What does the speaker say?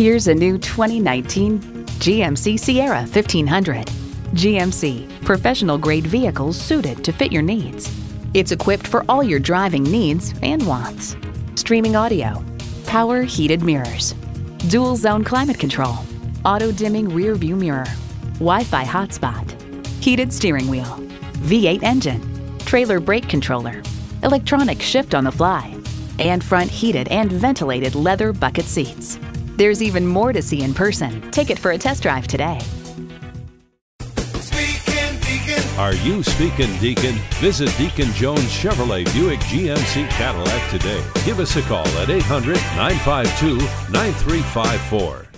Here's a new 2019 GMC Sierra 1500. GMC, professional grade vehicles suited to fit your needs. It's equipped for all your driving needs and wants. Streaming audio, power heated mirrors, dual zone climate control, auto dimming rear view mirror, Wi Fi hotspot, heated steering wheel, V8 engine, trailer brake controller, electronic shift on the fly, and front heated and ventilated leather bucket seats. There's even more to see in person. Take it for a test drive today. Speaking Deacon. Are you speaking Deacon? Visit Deacon Jones Chevrolet Buick GMC Cadillac today. Give us a call at 800 952 9354.